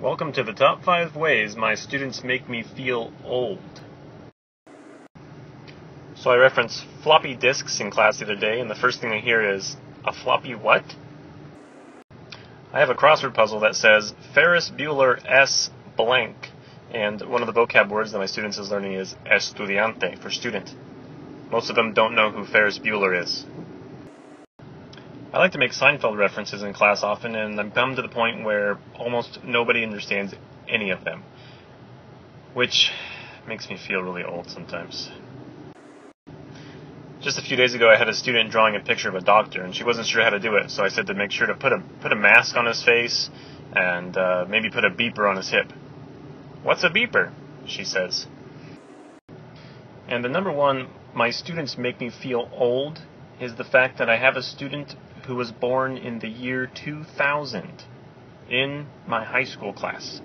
Welcome to the top five ways my students make me feel old. So I reference floppy disks in class the other day, and the first thing I hear is, a floppy what? I have a crossword puzzle that says Ferris Bueller S blank, and one of the vocab words that my students is learning is estudiante for student. Most of them don't know who Ferris Bueller is. I like to make Seinfeld references in class often, and I've come to the point where almost nobody understands any of them, which makes me feel really old sometimes. Just a few days ago, I had a student drawing a picture of a doctor, and she wasn't sure how to do it, so I said to make sure to put a put a mask on his face and uh, maybe put a beeper on his hip. What's a beeper? She says. And the number one, my students make me feel old, is the fact that I have a student who was born in the year 2000 in my high school class.